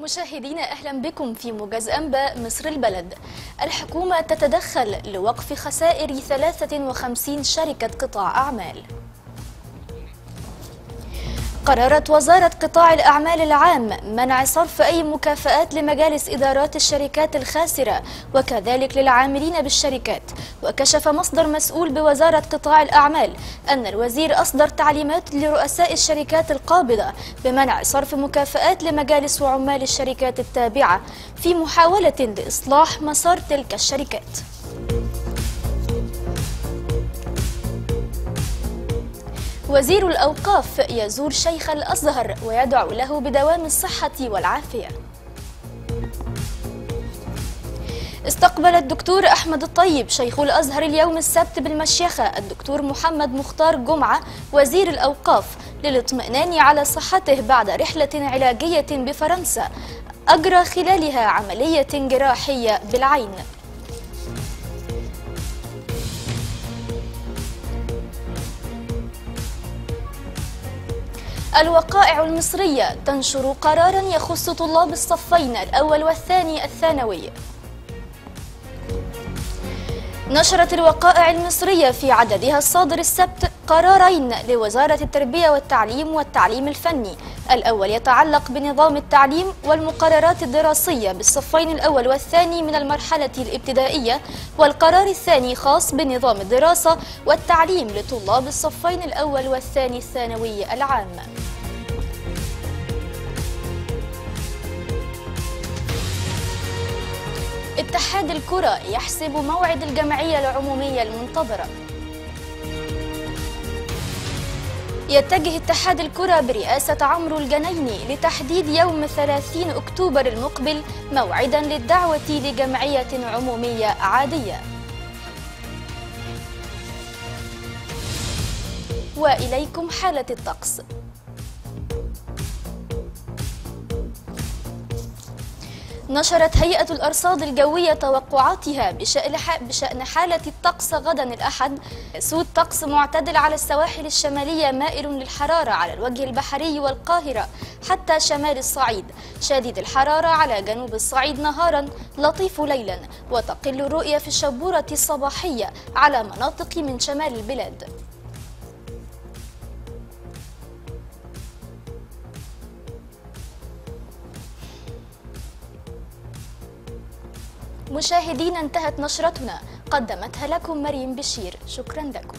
مشاهدينا أهلا بكم في موجز أنباء مصر البلد. الحكومة تتدخل لوقف خسائر 53 شركة قطاع أعمال. قررت وزارة قطاع الأعمال العام منع صرف أي مكافآت لمجالس إدارات الشركات الخاسرة وكذلك للعاملين بالشركات. وكشف مصدر مسؤول بوزارة قطاع الأعمال أن الوزير أصدر تعليمات لرؤساء الشركات القابضة بمنع صرف مكافآت لمجالس وعمال الشركات التابعة في محاولة لإصلاح مسار تلك الشركات. وزير الأوقاف يزور شيخ الأزهر ويدعو له بدوام الصحة والعافية. استقبل الدكتور أحمد الطيب شيخ الأزهر اليوم السبت بالمشيخة الدكتور محمد مختار جمعة وزير الأوقاف للاطمئنان على صحته بعد رحلة علاجية بفرنسا أجرى خلالها عملية جراحية بالعين. الوقائع المصرية تنشر قرارا يخص طلاب الصفين الأول والثاني الثانوي. نشرت الوقائع المصرية في عددها الصادر السبت قرارين لوزارة التربية والتعليم والتعليم الفني. الأول يتعلق بنظام التعليم والمقررات الدراسية بالصفين الأول والثاني من المرحلة الابتدائية والقرار الثاني خاص بنظام الدراسة والتعليم لطلاب الصفين الأول والثاني الثانوي العام. اتحاد الكرة يحسب موعد الجمعية العمومية المنتظرة. يتجه اتحاد الكرة برئاسة عمرو الجنيني لتحديد يوم 30 أكتوبر المقبل موعدا للدعوة لجمعية عمومية عادية. وإليكم حالة الطقس. نشرت هيئة الأرصاد الجوية توقعاتها بشأن حالة الطقس غدا الأحد. سود طقس معتدل على السواحل الشمالية مائل للحرارة على الوجه البحري والقاهرة حتى شمال الصعيد. شديد الحرارة على جنوب الصعيد نهارا لطيف ليلا وتقل الرؤية في الشبورة الصباحية على مناطق من شمال البلاد. مشاهدينا انتهت نشرتنا. قدمتها لكم مريم بشير. شكرا لكم.